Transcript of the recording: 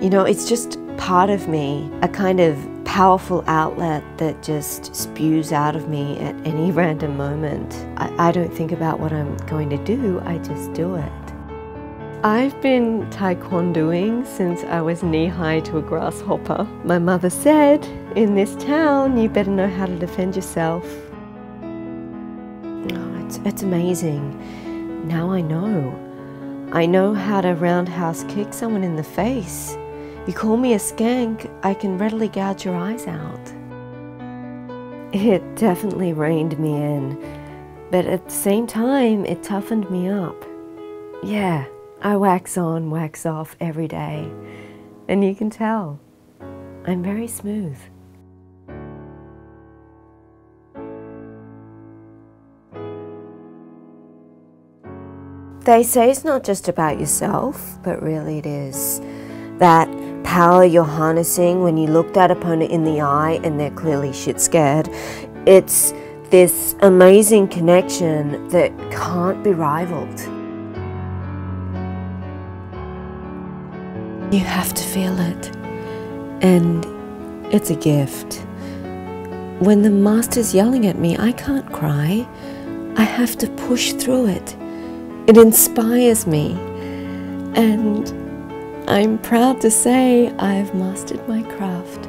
You know, it's just part of me, a kind of powerful outlet that just spews out of me at any random moment. I, I don't think about what I'm going to do, I just do it. I've been taekwondoing since I was knee high to a grasshopper. My mother said, in this town, you better know how to defend yourself. Oh, it's, it's amazing. Now I know. I know how to roundhouse kick someone in the face. You call me a skank, I can readily gouge your eyes out. It definitely reined me in, but at the same time, it toughened me up. Yeah, I wax on, wax off every day, and you can tell. I'm very smooth. They say it's not just about yourself, but really it is. That power you're harnessing when you look that opponent in the eye and they're clearly shit scared. It's this amazing connection that can't be rivaled. You have to feel it, and it's a gift. When the master's yelling at me, I can't cry. I have to push through it. It inspires me, and I'm proud to say I've mastered my craft.